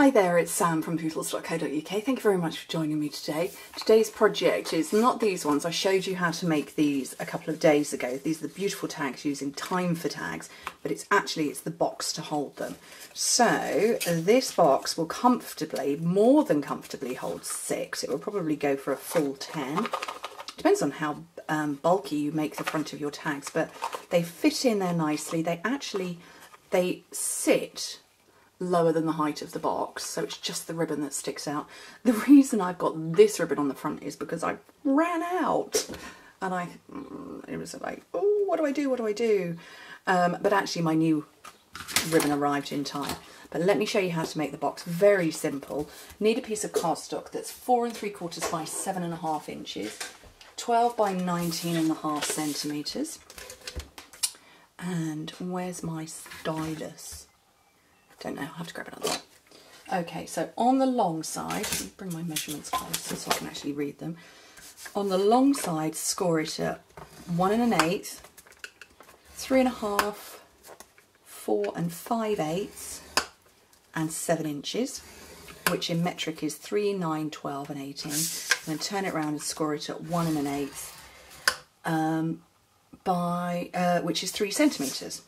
Hi there, it's Sam from pootles.co.uk. Thank you very much for joining me today. Today's project is not these ones. I showed you how to make these a couple of days ago. These are the beautiful tags using time for tags, but it's actually it's the box to hold them. So this box will comfortably, more than comfortably hold six. It will probably go for a full 10. Depends on how um, bulky you make the front of your tags, but they fit in there nicely. They actually, they sit lower than the height of the box, so it's just the ribbon that sticks out. The reason I've got this ribbon on the front is because I ran out, and I mm, it was like, oh, what do I do? What do I do? Um, but actually, my new ribbon arrived in time. But let me show you how to make the box. Very simple. Need a piece of cardstock that's four and three quarters by seven and a half inches, 12 by 19 and a half centimetres. And where's my stylus? Don't know, I'll have to grab another one. Okay, so on the long side, bring my measurements closer so I can actually read them. On the long side, score it at one and an eighth, three and a half, four and five eighths, and seven inches, which in metric is three, nine, 12, and 18. And then turn it around and score it at one and an eighth, um, by, uh, which is three centimetres.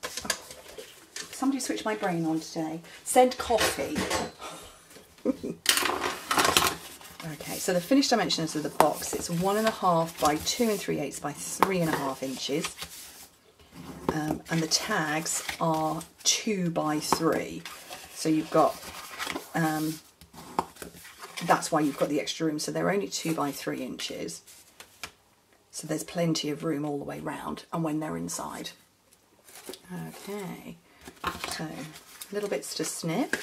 Somebody switched my brain on today. Send coffee. okay, so the finished dimensions of the box, it's one and a half by two and three eighths by three and a half inches. Um, and the tags are two by three. So you've got, um, that's why you've got the extra room. So they're only two by three inches. So there's plenty of room all the way round and when they're inside. Okay. So, little bits to snip.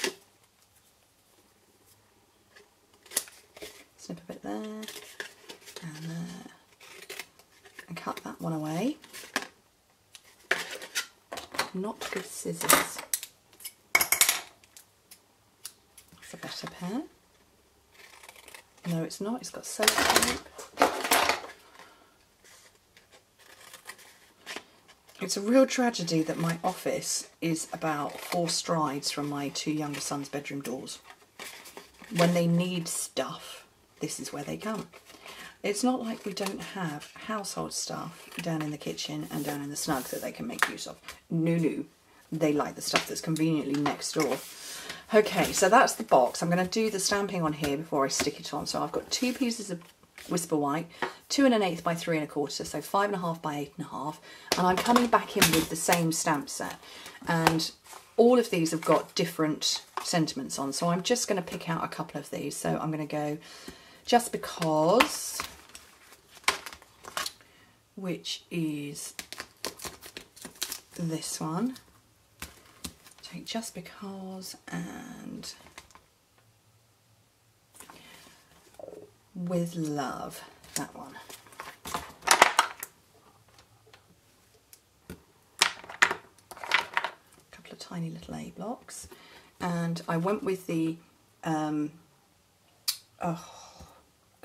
Snip a bit there and there. And cut that one away. Not with scissors. That's a better pair. No, it's not. It's got sellotape. It's a real tragedy that my office is about four strides from my two younger sons' bedroom doors. When they need stuff, this is where they come. It's not like we don't have household stuff down in the kitchen and down in the snug that they can make use of. No, no. They like the stuff that's conveniently next door. Okay, so that's the box. I'm going to do the stamping on here before I stick it on. So I've got two pieces of Whisper White, two and an eighth by three and a quarter, so five and a half by eight and a half. And I'm coming back in with the same stamp set. And all of these have got different sentiments on, so I'm just going to pick out a couple of these. So I'm going to go just because, which is this one. Take just because and with love, that one. A couple of tiny little A blocks. And I went with the, um, oh,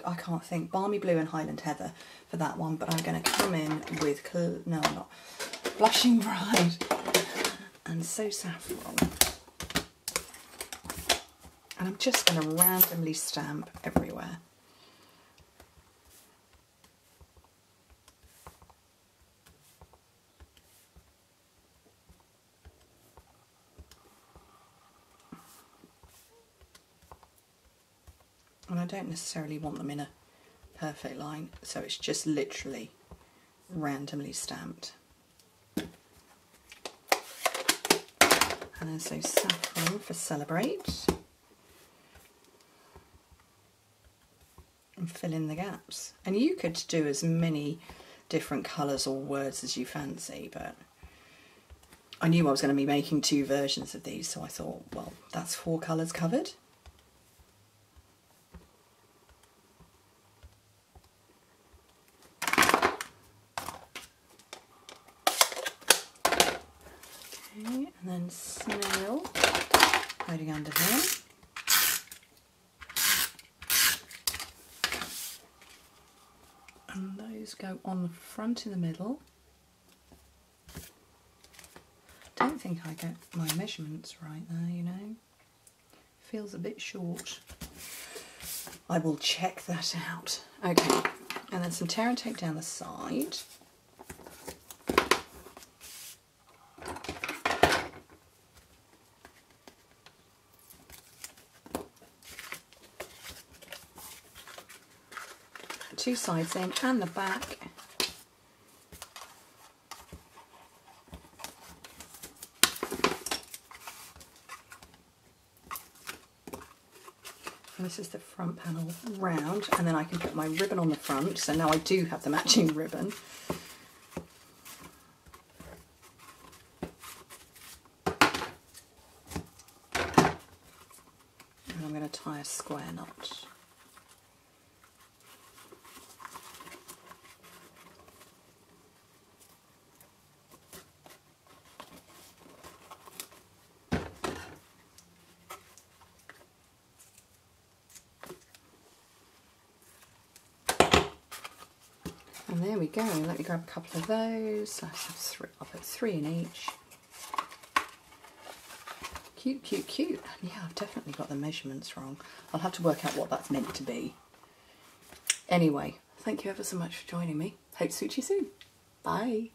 I can't think, Balmy Blue and Highland Heather for that one, but I'm going to come in with, no I'm not, Blushing Bride and So Saffron. And I'm just going to randomly stamp everywhere. And I don't necessarily want them in a perfect line so it's just literally randomly stamped. And then so saffron for celebrate and fill in the gaps. And you could do as many different colours or words as you fancy but I knew I was going to be making two versions of these so I thought well that's four colours covered and then snail hiding under here. And those go on the front in the middle. Don't think I get my measurements right there, you know. feels a bit short. I will check that out. Okay, and then some tear and tape down the side. Two sides in and the back. And this is the front panel round and then I can put my ribbon on the front so now I do have the matching ribbon. And I'm going to tie a square knot. And there we go. Let me grab a couple of those. I have three. I'll put three in each. Cute, cute, cute. Yeah, I've definitely got the measurements wrong. I'll have to work out what that's meant to be. Anyway, thank you ever so much for joining me. Hope to see you soon. Bye.